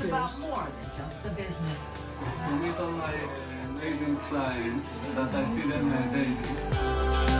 is about more than just the business. I meet all my amazing clients that I see them daily.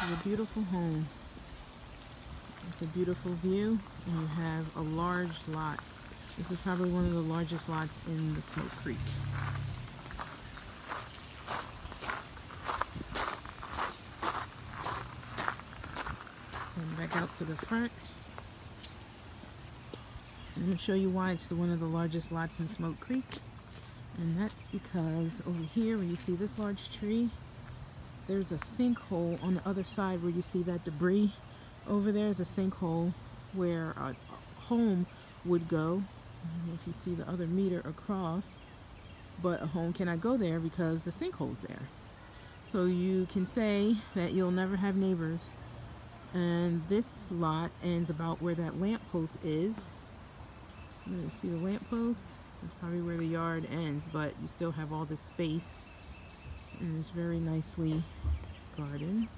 This is a beautiful home. It's a beautiful view, and you have a large lot. This is probably one of the largest lots in the Smoke Creek. And back out to the front. I'm going to show you why it's the one of the largest lots in Smoke Creek. And that's because over here where you see this large tree, there's a sinkhole on the other side where you see that debris. Over there is a sinkhole where a home would go. If you see the other meter across, but a home cannot go there because the sinkhole's there. So you can say that you'll never have neighbors. And this lot ends about where that lamppost is. You see the lamppost? That's probably where the yard ends, but you still have all this space and it's very nicely garden.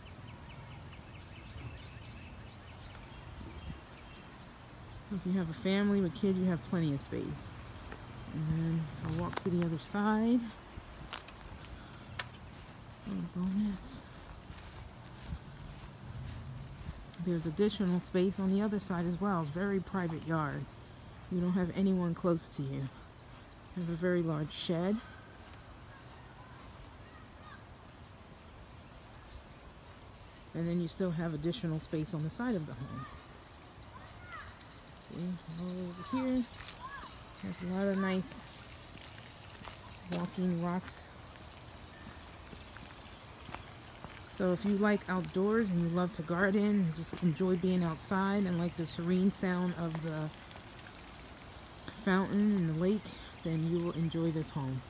If you have a family with kids, you have plenty of space. And then if I walk to the other side, bonus. There's additional space on the other side as well. It's very private yard. You don't have anyone close to you. You have a very large shed. And then you still have additional space on the side of the home. See, all over here, there's a lot of nice walking rocks. So if you like outdoors and you love to garden just enjoy being outside and like the serene sound of the fountain and the lake, then you will enjoy this home.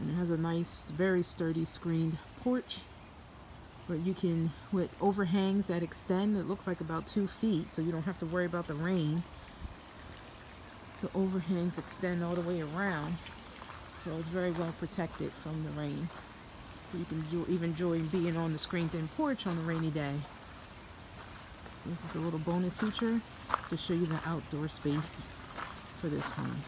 And it has a nice, very sturdy screened porch you can with overhangs that extend it looks like about two feet so you don't have to worry about the rain. The overhangs extend all the way around so it's very well protected from the rain. So you can even enjoy being on the screened in porch on a rainy day. This is a little bonus feature to show you the outdoor space for this home